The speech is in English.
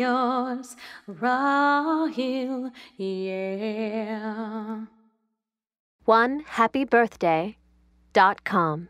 yours, Rahil, yeah. One happy birthday dot com.